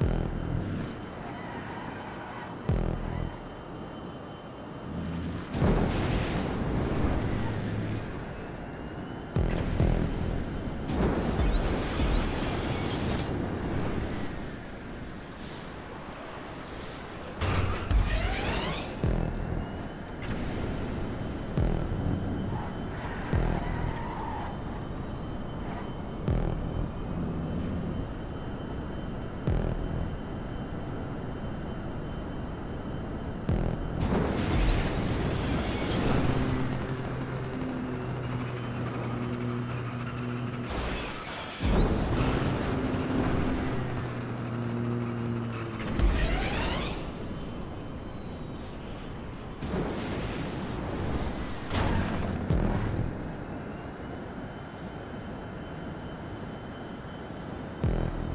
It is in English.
Uh... Yeah.